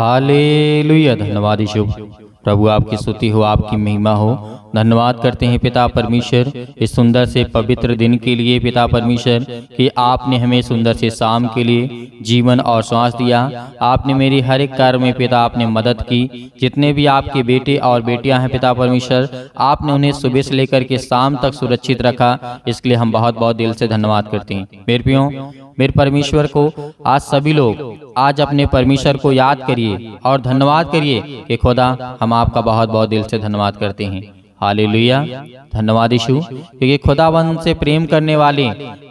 Hallelujah. धन्यवाद यीशु। प्रभु, आपकी स्तुति हो, आपकी महिमा हो। धन्यवाद करते हैं पिता परमेश्वर, इस सुंदर से पवित्र दिन के लिए पिता परमेश्वर, कि आपने हमें सुंदर से शाम के लिए जीवन और श्वास दिया। आपने मेरी हर एक कार्य में पिता, आपने मदद की। जितने भी आपके बेटे और बेटियाँ हैं पिता परमेश्वर, आपने उन्हें सुबह से लेकर के शाम तक सुरक्षित रखा। इसके लिए हम बहुत बहुत दिल से धन्यवाद करते हैं। मेरे प्रियो मेरे परमेश्वर को, आज सभी लोग, आज अपने परमेश्वर को याद करिए और धन्यवाद करिए कि खुदा, हम आपका बहुत बहुत दिल से धन्यवाद करते हैं। हालेलुया। धन्यवाद यीशु, क्योंकि खुदावन से प्रेम करने वाले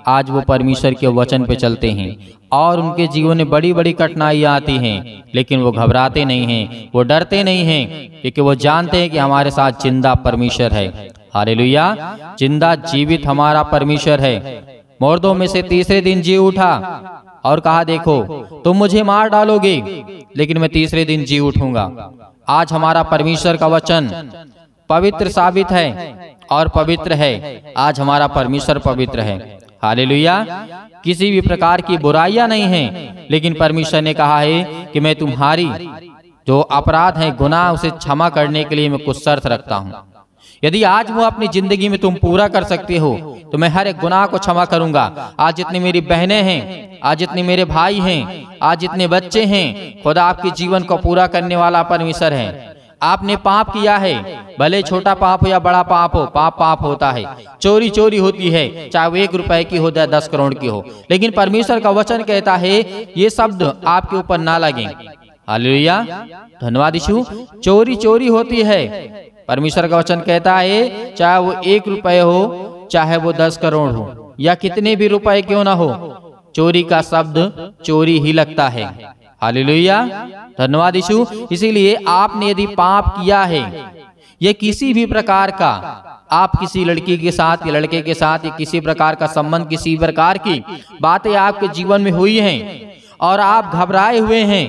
आज वो परमेश्वर के वचन पे चलते हैं और उनके जीवन में बड़ी बड़ी कठिनाइयाँ आती हैं, लेकिन वो घबराते नहीं हैं, वो डरते नहीं हैं, क्योंकि वो जानते हैं कि हमारे साथ ज़िंदा परमेश्वर है। हालेलुया। ज़िंदा जीवित हमारा परमेश्वर है। मुर्दों में से तीसरे दिन जी उठा और कहा, देखो, तुम मुझे मार डालोगे, लेकिन मैं तीसरे दिन जी उठूँगा। आज हमारा परमेश्वर का वचन पवित्र साबित है और पवित्र है। आज हमारा परमेश्वर पवित्र है। हालेलुया। किसी भी प्रकार की बुराइयाँ नहीं है, लेकिन परमेश्वर ने कहा है कि मैं तुम्हारी जो अपराध है, गुनाह, उसे क्षमा करने के लिए मैं कुछ शर्त रखता हूँ। यदि आज वो अपनी ज़िंदगी में तुम पूरा कर सकते हो तो मैं हर एक गुनाह को क्षमा करूँगा। आज जितनी मेरी बहनें हैं, आज जितने मेरे भाई हैं, आज जितने बच्चे हैं, खुदा आपके जीवन को पूरा करने वाला परमेश्वर है। आपने पाप किया है, भले छोटा पाप हो या बड़ा पाप हो, पाप पाप होता है। चोरी चोरी होती है, चाहे वो एक रुपए की हो या दस करोड़ की हो। लेकिन परमेश्वर का वचन कहता है, ये शब्द आपके ऊपर ना लगे। हालेलुया। धन्यवाद यीशु। चोरी चोरी होती है परमेश्वर का वचन कहता है, चाहे वो एक रुपए हो, चाहे वो दस करोड़ हो, या कितने भी रुपए क्यों ना हो, चोरी का शब्द चोरी ही लगता है। हालेलुया। धन्यवाद यीशु। इसीलिए आपने यदि पाप किया है, ये किसी भी प्रकार का, आप किसी लड़की के साथ, या लड़के के साथ, या किसी प्रकार का संबंध किसी प्रकार की बातें आपके जीवन में हुई हैं, और आप घबराए हुए हैं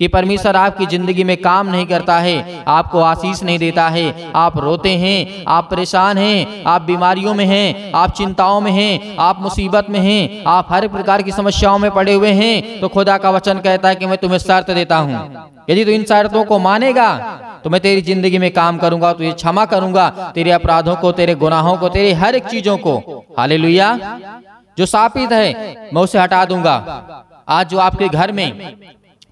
कि परमेश्वर आपकी ज़िंदगी में काम नहीं करता है, आपको आशीष नहीं देता है। आप रोते हैं, आप परेशान हैं, आप बीमारियों में हैं, आप चिंताओं में हैं, आप मुसीबत में हैं, आप हर प्रकार की समस्याओं में पड़े हुए हैं तो खुदा का वचन कहता है कि मैं तुम्हें शर्त देता हूँ। यदि तू इन शर्तों को मानेगा तो मैं तेरी ज़िंदगी में काम करूँगा, तुझे क्षमा करूँगा, तेरे अपराधों को, तेरे गुनाहों को, तेरे हर एक चीज़ों को। हाले जो सापित है, मैं उसे हटा दूँगा। आज जो आपके घर में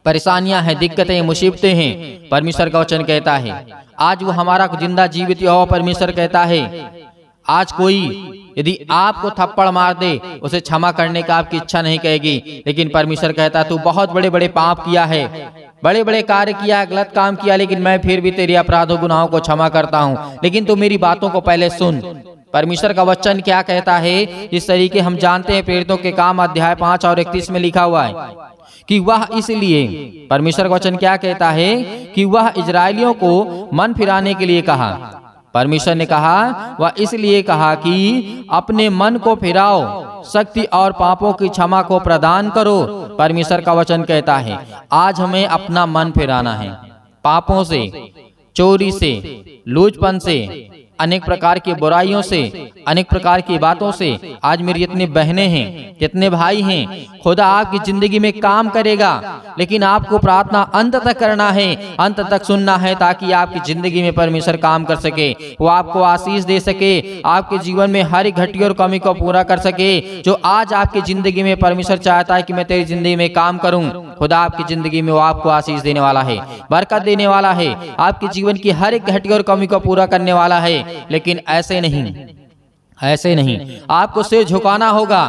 परेशानियाँ हैं, दिक्कतें, मुसीबतें हैं। परमेश्वर का वचन कहता है, आज वो हमारा ज़िंदा जीवित हो परमेश्वर कहता है, आज कोई यदि आपको थप्पड़ मार दे, उसे क्षमा करने का आपकी इच्छा नहीं कहेगी। लेकिन परमेश्वर कहता तू बहुत बड़े बड़े पाप किया है बड़े बड़े कार्य किया गलत काम किया, लेकिन मैं फिर भी तेरे अपराधों, गुनाहों को क्षमा करता हूँ। लेकिन तू मेरी बातों को पहले सुन। परमेश्वर का वचन क्या कहता है? इस तरीके हम जानते हैं, प्रेरितों के काम अध्याय पाँच और इकतीस में लिखा हुआ है कि वह इसलिए, परमेश्वर का वचन क्या कहता है कि वह इजरायलियों को मन फिराने के लिए कहा। परमेश्वर ने कहा, वह इसलिए कहा कि अपने मन को फिराओ, शक्ति और पापों की क्षमा को प्रदान करो, परमेश्वर का वचन कहता है। आज हमें अपना मन फिराना है। पापों से, चोरी से, लूजपन से अनेक प्रकार की बुराइयों से, अनेक प्रकार की बातों से आज मेरी इतनी बहनें हैं जितने भाई हैं। खुदा आपकी ज़िंदगी में काम करेगा, लेकिन आपको प्रार्थना अंत तक करना है, अंत तक सुनना है ताकि आपकी ज़िंदगी में परमेश्वर काम कर सके, वो आपको आशीष दे सके, आपके जीवन में हर घटी और कमी को पूरा कर सके, जो आज आपकी ज़िंदगी में परमेश्वर चाहता है कि मैं तेरी ज़िंदगी में काम करूँ। खुदा आपकी ज़िंदगी में वो आपको आशीष देने वाला है, बरकत देने वाला है, आपके जीवन की हर एक घटी और कमी को पूरा करने वाला है। लेकिन ऐसे नहीं ऐसे नहीं। आपको सिर झुकाना होगा।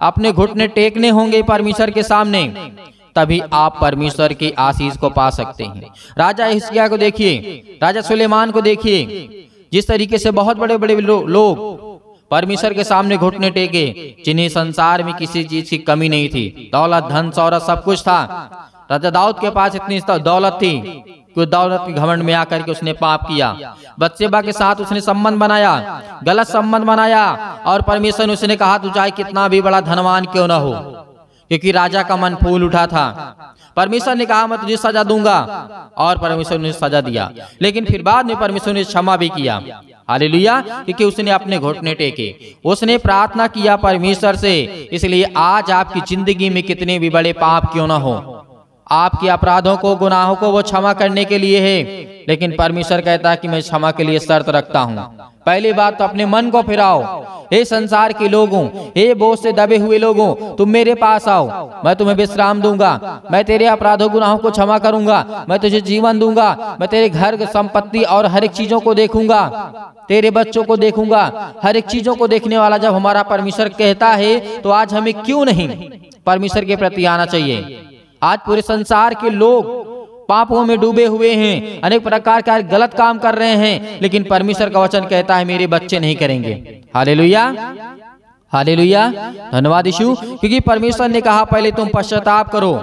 अपने घुटने टेकने होंगे परमेश्वर के सामने। तभी आप परमेश्वर की आशीष को पा सकते हैं। राजा हिस्किया को देखिए। राजा सुलेमान को देखिए। जिस तरीके से बहुत बड़े बड़े लो, लोग परमेश्वर के सामने घुटने टेके जिन्हें संसार में किसी चीज़ की कमी नहीं थी। दौलत धन सौरत सब कुछ था। राजा दाऊद के पास इतनी दौलत थी। कि दौलत के घमंड में आकर के उसने पाप किया। बच्चेबा के साथ उसने संबंध बनाया, गलत संबंध बनाया और परमेश्वर ने उसने कहा, तू चाहे कितना भी बड़ा धनवान क्यों ना हो? क्योंकि राजा का मन फूल उठा था। परमेश्वर ने कहा, मैं तुझे सजा दूँगा। और परमेश्वर ने सजा दिया। लेकिन फिर बाद में परमेश्वर ने क्षमा भी किया। हालेलुया। क्योंकि उसने अपने घुटने टेके। उसने प्रार्थना किया परमेश्वर से, इसलिए आज आपकी ज़िंदगी में कितने भी बड़े पाप क्यों ना हो? आपके अपराधों को, गुनाहों को वो क्षमा करने के लिए है। लेकिन परमेश्वर कहता है कि मैं क्षमा के लिए शर्त रखता हूँ। पहली बात तो अपने मन को फिराओ। हे संसार के लोगों, हे बोझ से दबे हुए लोगों, तुम मेरे पास आओ। मैं तुम्हें विश्राम दूँगा। मैं तेरे अपराधों, गुनाहों को क्षमा करूँगा। मैं तुझे जीवन दूँगा। मैं तेरे घर संपत्ति और हर एक चीज़ों को देखूँगा। तेरे बच्चों को देखूँगा। हर एक चीज़ों को देखने वाला जब हमारा परमेश्वर कहता है तो आज हमें क्यों नहीं? परमेश्वर के प्रति आना चाहिए। आज पूरे संसार के लोग पापों में डूबे हुए हैं। अनेक प्रकार का गलत काम कर रहे हैं, लेकिन परमेश्वर का वचन कहता है, मेरे बच्चे नहीं करेंगे। हाले हाले धन्यवाद यीशु। क्योंकि परमेश्वर ने कहा, पहले तुम पश्चाताप करो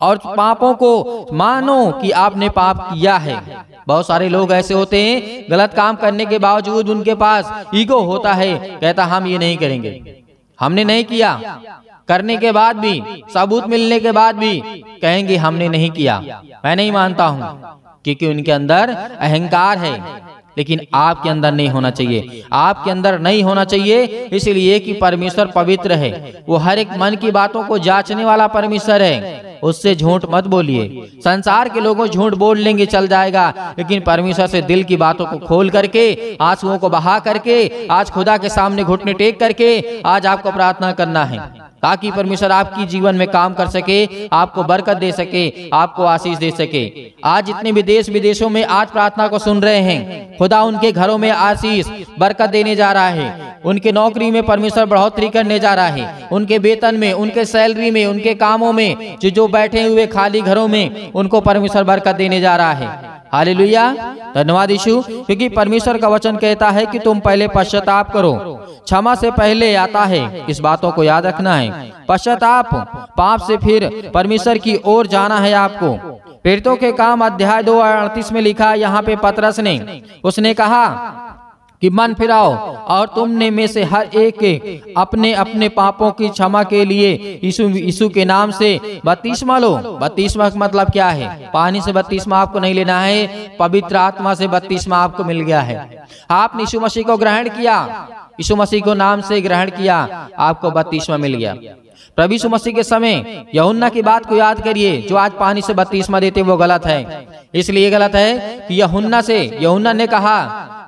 और पापों को मानो कि आपने पाप किया है। बहुत सारे लोग ऐसे होते हैं, गलत काम करने के बावजूद उनके पास ईगो होता है, कहता, हम ये नहीं करेंगे। हमने नहीं किया। करने के बाद भी, सबूत मिलने के बाद भी कहेंगे हमने नहीं किया। मैं नहीं मानता हूँ, क्योंकि उनके अंदर अहंकार है, लेकिन आपके अंदर नहीं होना चाहिए। आपके अंदर नहीं होना चाहिए, इसलिए कि परमेश्वर पवित्र है। वो हर एक मन की बातों को जांचने वाला परमेश्वर है। उससे झूठ मत बोलिए। संसार के लोगों झूठ बोल लेंगे, चल जाएगा। लेकिन परमेश्वर से दिल की बातों को खोल करके, आंसुओं को बहा करके, आज खुदा के सामने घुटने टेक करके, आज आपको प्रार्थना करना है। ताकि परमेश्वर आपकी जीवन में काम कर सके, आपको बरकत दे सके, आपको आशीष दे सके। आज जितने भी देश विदेशों में आज प्रार्थना को सुन रहे हैं, खुदा उनके घरों में आशीष, बरकत देने जा रहा है। उनके नौकरी में परमेश्वर बढ़ोतरी करने जा रहा है। उनके वेतन में, उनके सैलरी में, उनके कामों में, जो जो बैठे हुए खाली घरों में, उनको परमेश्वर बरकत देने जा रहा है। हाले धन्यवाद यीशु, क्योंकि परमेश्वर का वचन कहता है कि तुम पहले पश्चाताप करो। क्षमा से पहले आता है, इस बातों को याद रखना है। पश्चाताप, पाप से फिर परमेश्वर की ओर जाना है आपको। पीड़ितों के काम अध्याय दो अड़तीस में लिखा यहाँ पे पत्रस ने, उसने कहा कि मन फिराओ, और तुमने में से हर एक अपने अपने पापों की क्षमा के लिए यीशु यीशु के नाम से बत्तीसवा लो। बत्तीसवा का मतलब क्या है? पानी से बत्तीसवा आपको नहीं लेना है, पवित्र आत्मा से बत्तीसवा आपको मिल गया है। आपने यीशु मसीह को ग्रहण किया। यीशु मसीह को नाम से ग्रहण किया, आपको बत्तीसवा मिल गया। प्रभु यीशु मसीह के समय यहुन्ना की बात को याद करिए, जो आज पानी से बत्तीसवा देते वो गलत है। इसलिए गलत है कि यहुन्ना से, यहुन्ना ने कहा,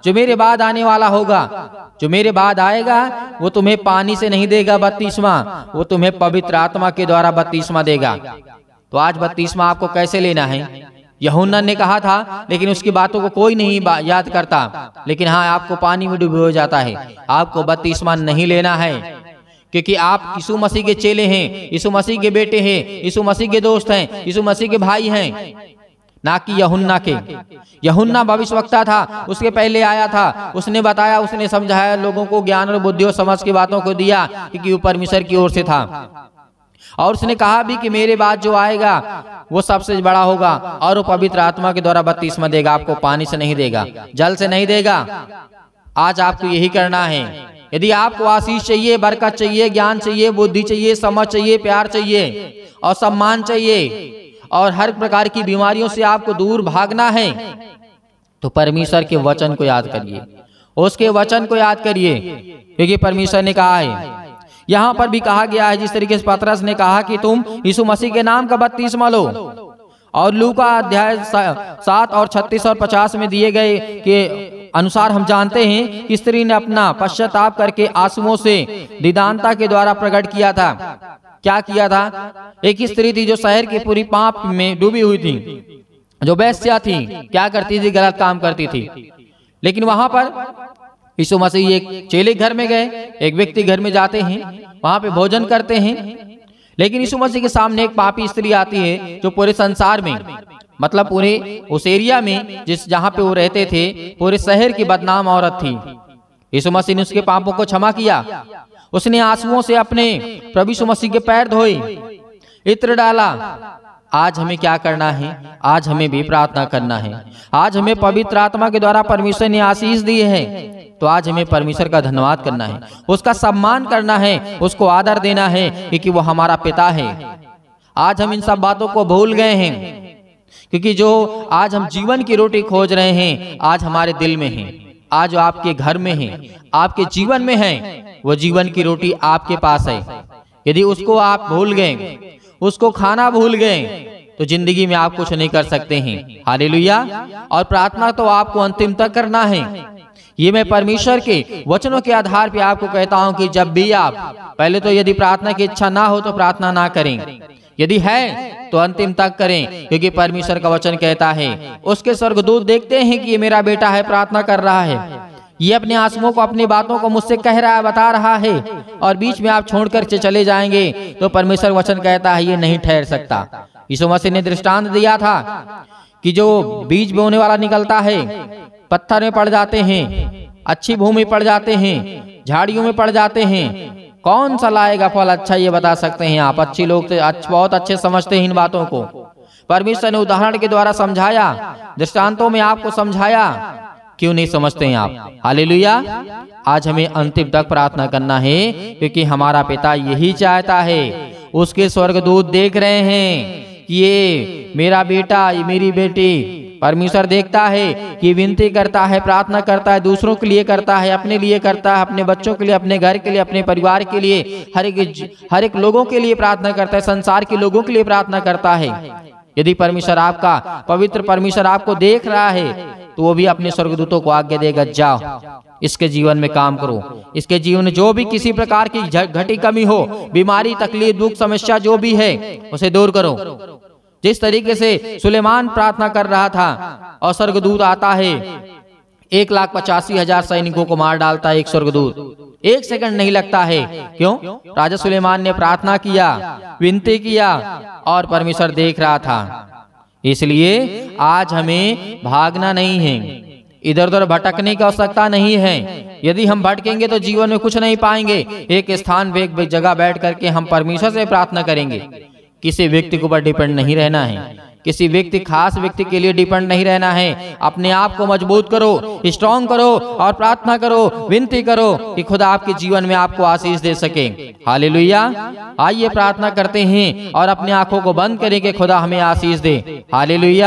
जो मेरे बाद आने वाला होगा, जो मेरे बाद आएगा, वो तुम्हें पानी से नहीं देगा बत्तीसवा, वो तुम्हें पवित्र आत्मा के द्वारा बत्तीसवा देगा। तो आज बत्तीसवा आपको कैसे लेना है? यहुन्ना ने कहा था, लेकिन उसकी बातों को कोई नहीं याद करता। लेकिन हाँ आपको पानी में डूबे हो जाता है। आपको बत्तीसवा नहीं लेना है। क्योंकि आप यीशु मसीह के चेले हैं, यीशु मसीह के बेटे हैं, यीशु मसीह के दोस्त हैं, यीशु मसीह के भाई हैं। ना कि यहुन्ना के। यहुन्ना भविष्यवक्ता था, उसके पहले आया था। उसने बताया, उसने समझाया, लोगों को ज्ञान और बुद्धि और समझ की बातों को दिया, क्योंकि वो परमेश्वर की ओर से था। और उसने कहा भी कि मेरे बाद जो आएगा, वो सबसे बड़ा होगा और वो पवित्र आत्मा के द्वारा बत्तीसवा देगा, आपको पानी से नहीं देगा, जल से नहीं देगा। आज आपको यही करना है। यदि आपको आशीष चाहिए, बरकत चाहिए, ज्ञान चाहिए, बुद्धि चाहिए, समझ चाहिए, प्यार चाहिए और सम्मान चाहिए और हर प्रकार की बीमारियों से आपको दूर भागना है तो परमेश्वर के वचन को याद करिए। उसके वचन को याद करिए, क्योंकि परमेश्वर ने कहा है यहाँ पर भी कहा गया है, जिस तरीके से पतरस ने कहा कि तुम यीशु मसीह के नाम का बत्तीस लो। और लू का अध्याय सात और छत्तीस और पचास में दिए गए के अनुसार हम जानते हैं कि स्त्री ने अपना पश्चाताप करके आंसुओं से दिदानता के द्वारा प्रकट किया था। क्या किया था? एक स्त्री थी जो शहर की पूरी पाप में डूबी हुई थी, जो वैश्या थी, क्या करती थी? गलत काम करती थी। लेकिन वहाँ पर यीशु मसीह एक चेले घर में गए, एक व्यक्ति घर में जाते हैं, वहाँ पे भोजन करते हैं। लेकिन यीशु मसीह के सामने एक पापी स्त्री आती है, जो पूरे संसार में मतलब पूरे उस एरिया में, जिस जहाँ पे वो रहते थे, पूरे शहर की बदनाम औरत थी। यीशु मसीह ने उसके पापों को क्षमा किया। उसने आंसुओं से अपने प्रभु यीशु मसीह के पैर धोए, इत्र डाला। आज हमें क्या करना है? आज हमें भी प्रार्थना करना है। आज हमें पवित्र आत्मा के द्वारा परमेश्वर ने आशीष दी है। तो आज हमें परमेश्वर का धन्यवाद करना है। उसका सम्मान करना है। उसको आदर देना है क्योंकि वो हमारा पिता है। आज हम इन सब बातों को भूल गए हैं। क्योंकि जो आज हम जीवन की रोटी खोज रहे हैं, आज हमारे दिल में है। आज आपके घर में है। आपके जीवन में है। वो जीवन की रोटी आपके पास है। यदि उसको आप भूल गए, उसको खाना भूल गए तो ज़िंदगी में आप कुछ नहीं कर सकते हैं। हालेलुया। और प्रार्थना तो आपको अंतिम तक करना है। ये मैं परमेश्वर के वचनों के आधार पर आपको कहता हूँ कि जब भी आप, पहले तो यदि प्रार्थना की इच्छा ना हो तो प्रार्थना ना करें। यदि है तो अंतिम तक करें, क्योंकि परमेश्वर का वचन कहता है। उसके स्वर्गदूत देखते हैं कि ये मेरा बेटा है, प्रार्थना कर रहा है। ये अपने आंसुओं को, अपनी बातों को मुझसे कह रहा है, बता रहा है। और बीच में आप छोड़कर चले जाएँगे तो परमेश्वर वचन कहता है, ये नहीं ठहर सकता। यीशु मसीह ने दृष्टांत दिया था कि जो बीज बोने वाला निकलता है पत्थर में पड़ जाते हैं, अच्छी भूमि पड़ जाते हैं, झाड़ियों में पड़ जाते हैं। कौन सा लाएगा फल अच्छा ये बता सकते हैं आप? अच्छी लोग तो बहुत अच्छे समझते हैं इन बातों को। परमेश्वर ने उदाहरण के द्वारा समझाया, दृष्टांतों में आपको समझाया। क्यों नहीं समझते हैं आप? हालेलुया। आज हमें अंतिम तक प्रार्थना करना है, क्योंकि हमारा पिता यही चाहता है। उसके स्वर्गदूत देख रहे हैं कि ये मेरा बेटा, ये मेरी बेटी परमेश्वर देखता है कि विनती करता है, प्रार्थना करता है, दूसरों के लिए करता है, अपने लिए करता है, अपने बच्चों के लिए, अपने घर के लिए, अपने परिवार के लिए, हर एक हर एक लोगों के लिए प्रार्थना करता है, संसार के लोगों के लिए प्रार्थना करता है। यदि परमेश्वर आपका पवित्र परमेश्वर आपको देख रहा है तो वो भी अपने स्वर्गदूतों को आज्ञा देगा, जाओ, इसके जीवन में काम करो। इसके जीवन में जो भी किसी प्रकार की घटी कमी हो, बीमारी, तकलीफ़, दुख, समस्या, जो भी है, उसे दूर करो। जिस तरीके से सुलेमान प्रार्थना कर रहा था और स्वर्गदूत आता है, एक लाख पचासी हज़ार सैनिकों को मार डालता है एक स्वर्गदूत। एक सेकंड नहीं लगता है। क्यों? राजा सुलेमान ने प्रार्थना किया, विनती किया और परमेश्वर देख रहा था। इसलिए आज हमें भागना नहीं है। इधर उधर भटकने की आवश्यकता नहीं है। यदि हम भटकेंगे तो जीवन में कुछ नहीं पाएँगे। एक स्थान पे एक जगह बैठ करके हम परमेश्वर से प्रार्थना करेंगे। किसी व्यक्ति के ऊपर डिपेंड नहीं रहना है। किसी व्यक्ति, खास व्यक्ति के लिए डिपेंड नहीं रहना है। अपने आप को मज़बूत करो स्ट्रॉन्ग करो और प्रार्थना करो, विनती करो कि खुदा आपके जीवन में आपको आशीष दे सके। हाले आइए प्रार्थना करते हैं और अपने आँखों को बंद करें कि खुदा हमें आशीष दे। हाले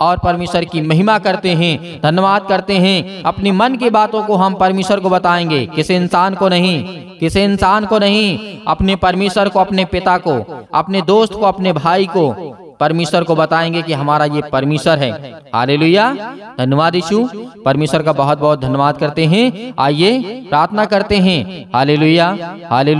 और परमेश्वर की महिमा करते हैं, धन्यवाद करते हैं। अपनी मन की बातों को हम परमेश्वर को बताएँगे। किसी इंसान को नहीं, किसी इंसान को नहीं। अपने परमेश्वर को, अपने पिता को, अपने दोस्त को, अपने भाई को परमेश्वर को बताएँगे कि हमारा ये परमेश्वर है। हाले धन्यवाद यीशु। परमेश्वर का बहुत बहुत धन्यवाद करते हैं। आइए प्रार्थना करते हैं। हाले हाले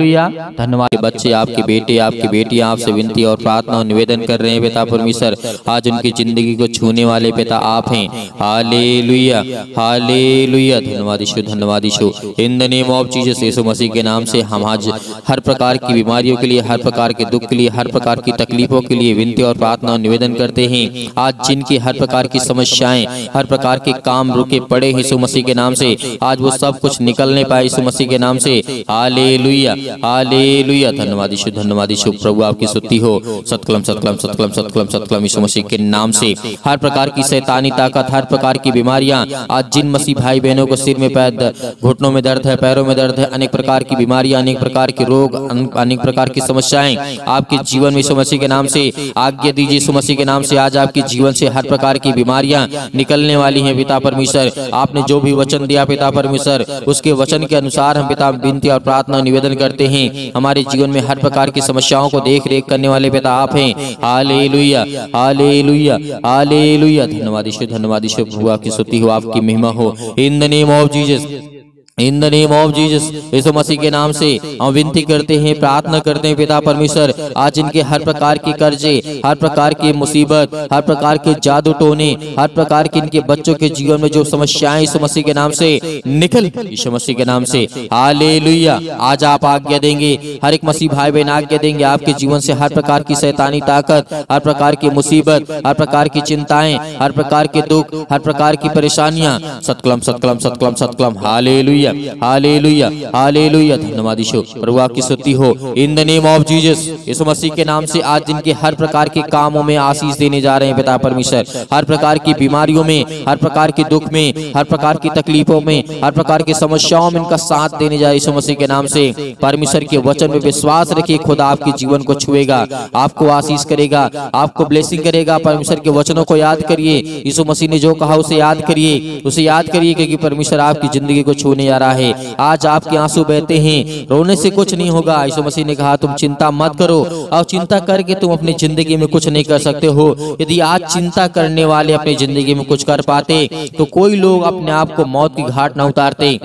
धन्यवाद। बच्चे, आपके बेटे, आपकी बेटी आपसे विनती और प्रार्थना और निवेदन कर रहे हैं, पिता परमेश्वर। आज उनकी ज़िंदगी को छूने वाले पिता आप हैं। हाले लुया हाले लुया धन्यवाद यीशु धन्यवाद Yeshu. In the name of Jesus Yeshu Masih के नाम से हम आज हर प्रकार की बीमारियों के लिए, हर प्रकार के दुख के लिए, हर प्रकार की तकलीफों के लिए विनती और प्रार्थना निवेदन करते हैं। आज जिनकी हर प्रकार की समस्याएँ, हर प्रकार के काम रुके पड़े यीशु मसीह के नाम से, आज वो सब कुछ निकलने पाए यीशु मसीह के नाम से। हाले लुया हाले लुया धन्यवाद यीशु। प्रभु, आपकी स्तुति हो। सतकलम सतकलम सतकलम सतकलम सतकलम यीशु मसीह के नाम से। हर प्रकार की शैतानी ताकत, हर प्रकार की बीमारियाँ, आज जिन मसीह भाई बहनों को सिर में पैर घुटनों में दर्द है, पैरों में दर्द है, अनेक प्रकार की बीमारियाँ, अनेक प्रकार के रोग अनेक प्रकार की समस्याएँ, आपके जीवन में यीशु मसीह के नाम से आज्ञा दीजिए, यीशु मसीह के नाम से आज आपके जीवन से हर प्रकार की बीमारियाँ निकलने वाली हैं, पिता परमेश्वर। आपने जो भी वचन दिया, पिता परमेश्वर, उसके वचन के अनुसार हम पिता विनती और प्रार्थना निवेदन करते हैं। हमारे जीवन में हर प्रकार की समस्याओं को देख रेख करने वाले पिता आप हैं। हाले लुया हाले लुया हाले लुया धन्यवाद, ईश्वर धन्यवाद, ईश्वर, प्रभु आपकी स्तुति हो, आपकी महिमा हो। In the name of Jesus. In the name of Jesus Yeshu Masih के नाम से हम विनती करते हैं, प्रार्थना करते हैं, पिता परमेश्वर, आज इनके हर प्रकार के कर्जे, हर प्रकार की मुसीबत, हर प्रकार के जादू टोने, हर प्रकार के इनके बच्चों के जीवन में जो समस्याएँ यीशु मसीह के नाम से निकल, यीशु मसीह के नाम से हाले आज आप आज्ञा देंगे, हर एक मसीह भाई बहन आज्ञा देंगे, आपके जीवन से हर प्रकार की शैतानी ताकत, हर प्रकार की मुसीबत, हर प्रकार की चिंताएँ, हर प्रकार के दुख, हर प्रकार की परेशानियाँ, सतकलम सतकलम सतकलम सतकलम हाले हालेलुया हालेलुया धन्यवाद ईशो प्रभु आपकी स्तुति हो। In the name of Jesus Yeshu Masih के नाम से आज जिनके हर प्रकार के कामों में आशीष देने जा रहे हैं पिता परमेश्वर। हर प्रकार की बीमारियों में, हर प्रकार के दुख में, हर प्रकार की तकलीफों में, हर प्रकार की समस्याओं में इनका साथ देने जा यीशु मसीह के नाम से। परमेश्वर के वचन में विश्वास रखिए, खुदा आपके जीवन को छुएगा, आपको आशीष करेगा, आपको ब्लेसिंग करेगा। परमेश्वर के वचनों को याद करिए। यीशु मसीह ने जो कहा उसे याद करिए। उसे याद करिए, क्योंकि परमेश्वर आपकी ज़िंदगी को छूने रहा है। आज आपके आँसू बहते हैं। रोने से कुछ नहीं होगा। यीशु मसीह ने कहा, तुम चिंता मत करो। और चिंता करके तुम अपनी ज़िंदगी में कुछ नहीं कर सकते हो। यदि आज चिंता करने वाले अपनी ज़िंदगी में कुछ कर पाते तो कोई लोग अपने आप को मौत की घाट न उतारते।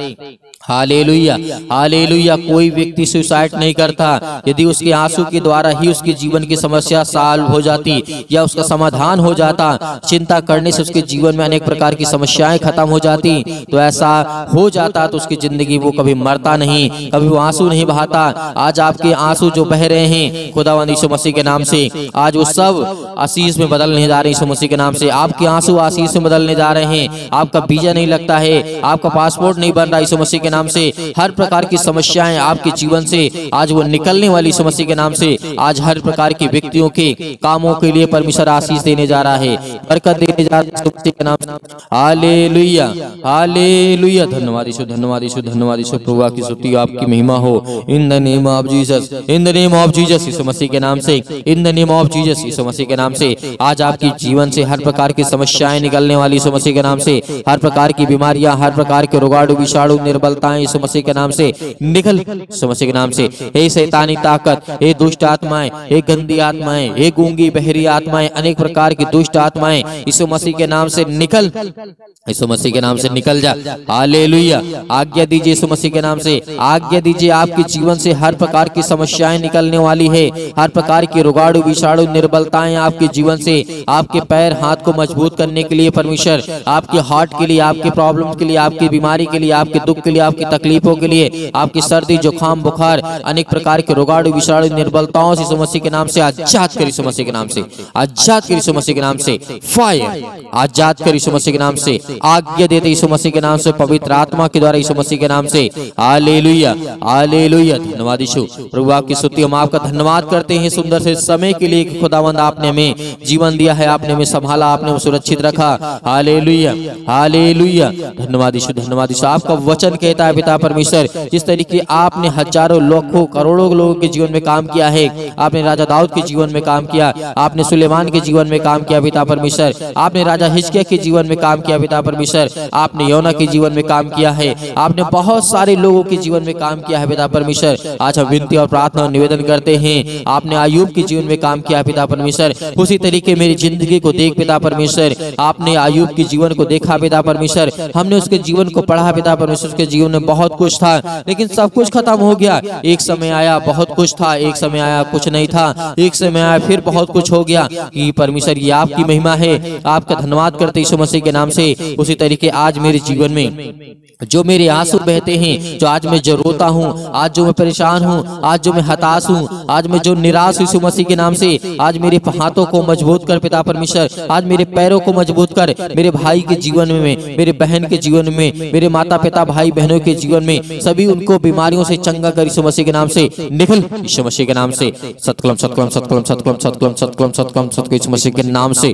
हालेलुया। हालेलुया। कोई व्यक्ति सुसाइड नहीं करता। यदि उसके आँसू के द्वारा ही उसके जीवन की समस्या साल हो जाती या उसका समाधान हो जाता, चिंता करने से उसके जीवन में अनेक प्रकार की समस्याएँ खत्म हो जाती तो ऐसा हो जाता तो उसकी ज़िंदगी वो कभी मरता नहीं, कभी वो आँसू नहीं बहाता। आज आपके आँसू जो बह रहे हैं, खुदावंद यीशु मसीह के नाम से, आज वो सब आशीष में बदलने जा रहे हैं मसीह के नाम से। आपके आँसू आशीष में बदलने जा रहे हैं। आपका बीजा नहीं लगता है, आपका पासपोर्ट नहीं बन रहा यीशु मसीह के नाम से हर प्रकार की समस्याएँ आपके जीवन से आज वो निकलने वाली समस्या के नाम से आज हर प्रकार के व्यक्तियों के कामों के लिए परमेश्वर आशीष देने जा रहा है, बरकत देने जा रहा है नाम से। Hallelujah hallelujah. धन्यवाद यीशु धन्यवाद यीशु धन्यवाद यीशु। प्रभु की स्तुति, आपकी महिमा हो। In the name of Jesus, in the name of Jesus Yeshu Masih के नाम से, in the name of Jesus Yeshu Masih के नाम से, आज आपके जीवन से हर प्रकार की समस्याएँ निकलने वाली मसीह के नाम से, हर प्रकार की बीमारियाँ, हर प्रकार के रोगाणु, विषाणु निर्बलताएँ यीशु मसीह के नाम से निकल? यीशु मसीह के नाम से। हे शैतानी ताकत, हे दुष्ट आत्माएँ, हे गंदी आत्माएँ, हे गूँगी बहरी आत्माएँ, अनेक प्रकार की दुष्ट आत्माएँ, यीशु मसीह के नाम से निकल। यीशु मसीह के नाम से निकल जा। हालेलुया। आज्ञा दीजिए यीशु मसीह के नाम से। आज्ञा दीजिए आपके जीवन से हर प्रकार की समस्याएँ निकलने वाली है। हर प्रकार की रोगाणु विषाणु निर्बलताएँ आपके जीवन से, आपके पैर, हाथ को मज़बूत करने के लिए परमेश्वर, आपके हार्ट के लिए, आपके प्रॉब्लम के लिए, आपकी बीमारी के लिए, आपके दुख के लिए आपकी तकलीफों के लिए, आपकी सर्दी, जुकाम, बुखार, अनेक प्रकार के रोगाणु, विषाणु, निर्बलताओं से मसीह के नाम से, आज़ाद कर मसीह के नाम से, आज़ाद कर मसीह के नाम से फायर आज़ाद कर मसीह के नाम से, आज्ञा देते यीशु मसीह के नाम से, पवित्र आत्मा के द्वारा यीशु मसीह के नाम से हालेलुया हालेलुया धन्यवाद यीशु, प्रभु आपकी स्तुति, हम आपका धन्यवाद करते हैं, सुंदर से समय के लिए खुदावंद आपने हमें जीवन दिया है, आपने हमें संभाला, आपने सुरक्षित रखा हालेलुया हालेलुया धन्यवाद यीशु धन्यवाद यीशु, आपका वचन कहता है पिता परमेश्वर। जिस तरीके आपने हज़ारों लाखों, करोड़ों लोगों के जीवन में काम किया है, आपने राजा दाऊद के जीवन में काम किया, आपने सुलेमान के जीवन में काम किया पिता परमेश्वर। आपने राजा हिजकिया के जीवन में काम किया पिता परमेश्वर। आपने योना के जीवन में काम किया है। आपने बहुत सारे लोगों के जीवन में काम किया है पिता परमेश्वर। आज हम विनती और प्रार्थना और निवेदन करते हैं, आपने आयुब के जीवन में काम किया पिता परमेश्वर। उसी तरीके मेरी ज़िंदगी को देख पिता परमेश्वर। आपने आयुब के जीवन को देखा पिता परमेश्वर। हमने उसके जीवन को पढ़ा पिता परमेश्वर के जीवन में बहुत कुछ था, लेकिन सब कुछ खत्म हो गया। एक समय आया, बहुत कुछ था, एक समय आया, कुछ नहीं था। एक समय आया, फिर बहुत कुछ हो गया। कि परमेश्वर, ये आपकी महिमा है। आपका धन्यवाद करते यीशु मसीह के नाम से। उसी तरीके आज मेरे जीवन में। जो मेरे आँसू बहते हैं जो आज मैं जो रोता हूँ आज जो मैं परेशान हूँ आज जो मैं हताश हूँ आज मैं जो निराश हूँ यीशु मसीह के नाम से आज मेरे हाथों को मज़बूत कर पिता परमेश्वर आज मेरे पैरों को मज़बूत कर मेरे भाई के जीवन में मेरे बहन के जीवन में मेरे माता पिता भाई बहनों के जीवन में सभी उनको बीमारियों से चंगा कर यीशु मसीह के नाम से निकल यीशु मसीह के नाम से सतकलम सतकलम सतकलम सतकलम सतकलम सतकलम सतकलम सतकलम यीशु मसीह के नाम से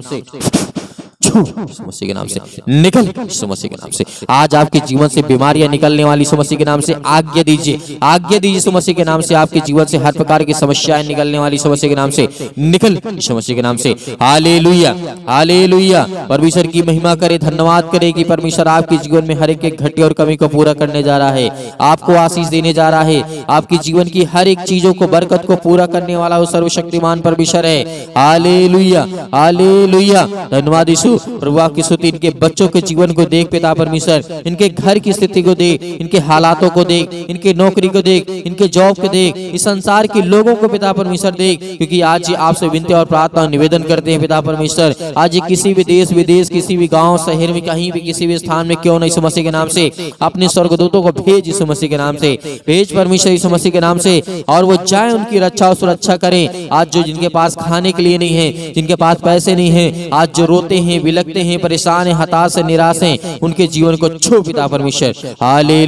के नाम से निकल मसीह के नाम से। आज आपके जीवन से बीमारियाँ निकलने वाली मसीह के नाम से आज्ञा दीजिए आज्ञा दीजिए मसीह के नाम से। आपके जीवन से हर प्रकार की समस्याएँ निकलने वाली मसीह के नाम से। निकल मसीह के नाम से। Hallelujah hallelujah. परमेश्वर की महिमा करे, धन्यवाद करे कि परमेश्वर आपके जीवन में हर एक एक घटी और कमी को पूरा करने जा रहा है, आपको आशीष देने जा रहा है। आपके जीवन की हर एक चीज़ों को, बरकत को पूरा करने वाला वो सर्वशक्तिमान परमेश्वर है। हालेलुया लुया धन्यवाद यीशु। प्रभु आपकी स्तुति इनके बच्चों के जीवन को देख, पिता परमेश्वर, इनके घर की स्थिति को देख, इनके हालातों को देख, इनके नौकरी को देख, इनके जॉब को देख, इस संसार के लोगों को पिता परमेश्वर देख, क्योंकि आज ये आपसे विनती और प्रार्थना निवेदन करते हैं पिता परमेश्वर। आज ये किसी भी देश, विदेश, किसी भी गाँव, शहर में, कहीं भी, किसी भी स्थान में क्यों नहीं मसीह के नाम से, अपने स्वर्गदूतों को भेज यीशु मसीह के नाम से, भेज परमेश्वर यीशु मसीह के नाम से, और वो जाए उनकी रक्षा और सुरक्षा करें। आज जो जिनके पास खाने के लिए नहीं है, जिनके पास पैसे नहीं है, आज जो रोते हैं बिलकते हैं, परेशान है, हताश निराश हैं, उनके जीवन को छो पिता परमेश्वर। आले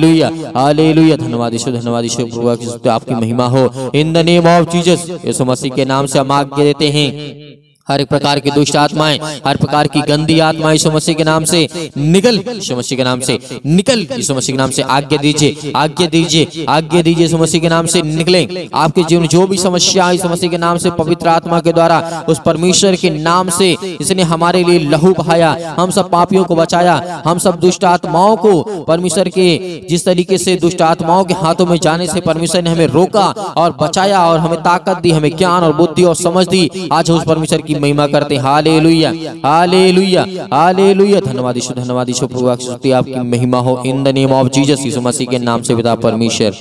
हालेलुया। धन्यवाद ईश्वर धन्यवाद प्रभु, आपकी महिमा हो। In the name of Jesus Yeshu Masih के नाम से हम आज्ञा देते हैं। हर एक प्रकार की दुष्ट आत्माएँ, हर प्रकार की गंदी आत्माएँ यीशु मसीह के नाम से निकल यीशु मसीह के नाम से निकल, यीशु मसीह के नाम से आज्ञा दीजिए आज्ञा दीजिए आज्ञा दीजिए यीशु मसीह के नाम से निकले। आपके जीवन जो भी समस्या यीशु मसीह के नाम से पवित्र आत्मा के द्वारा उस परमेश्वर के नाम से इसने हमारे लिए लहू बहाया, हम सब पापियों को बचाया, हम सब दुष्ट आत्माओं को परमेश्वर के जिस तरीके से दुष्ट आत्माओं के हाथों में जाने से परमेश्वर ने हमें रोका और बचाया और हमें ताकत दी, हमें ज्ञान और बुद्धि और समझ दी, आज उस परमेश्वर की महिमा करते हैं। हाले लुया हाले लुया हाले लुया धन्यवाद ईशु धन्यवाद ईशु प्रभु आपकी महिमा हो। In the name of Jesus Yeshu Masih के नाम से विदा परमेश्वर।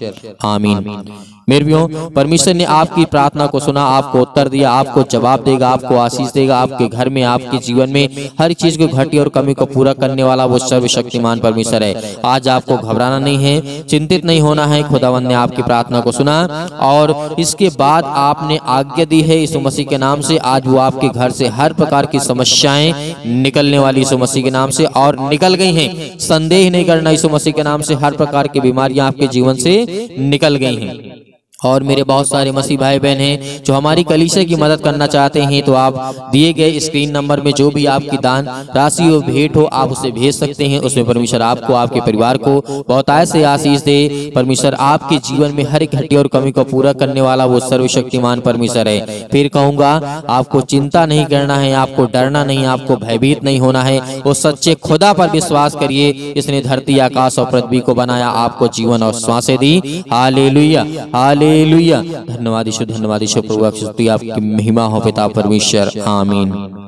आमीन। मेरे भी परमेश्वर ने आपकी प्रार्थना को सुना, आपको उत्तर दिया, आपको जवाब देगा, आपको आशीष देगा, आपके घर में, आपके जीवन में हर चीज़ को घटी और कमी को पूरा करने वाला वो सर्वशक्तिमान परमेश्वर है। आज आपको घबराना नहीं है, चिंतित नहीं होना है, खुदावन ने आपकी प्रार्थना को सुना और इसके बाद आपने आज्ञा दी है यीशु मसीह के नाम से। आज वो आपके घर से हर प्रकार की समस्याएँ निकलने वाली यीशु मसीह के नाम से और निकल गई हैं। संदेह नहीं करना यीशु मसीह के नाम से, हर प्रकार की बीमारियाँ आपके जीवन से निकल गई हैं। और मेरे बहुत सारे मसीह भाई बहन हैं जो हमारी कलीसिया की मदद करना चाहते हैं तो आप दिए गए स्क्रीन नंबर में जो भी आपकी दान राशि हो भेंट हो आप उसे भेज सकते हैं उसमें परमेश्वर आपको आपके परिवार को बहुत से आशीष दे परमेश्वर आपके जीवन में हर एक घटी और कमी को पूरा करने वाला वो सर्वशक्तिमान परमेश्वर है। फिर कहूँगा आपको चिंता नहीं करना है आपको डरना नहीं आपको भयभीत नहीं होना है। वो सच्चे खुदा पर विश्वास करिए इसने धरती आकाश और पृथ्वी को बनाया आपको जीवन और श्वासें दी हाले लुया हाले धन्यवाद ईश्वर धन्यवाद ईश्वर प्रभु आपकी महिमा हो पिता परमेश्वर। आमीन।